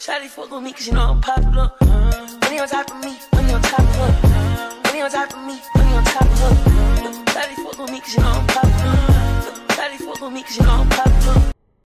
Shawty fuck with me cause you know I'm popular. Money on top of me, money on top of her. Money on top of me, money on top of her. Shawty fuck with me cause you know I'm popular. Shawty fuck with me cause you know I'm popular.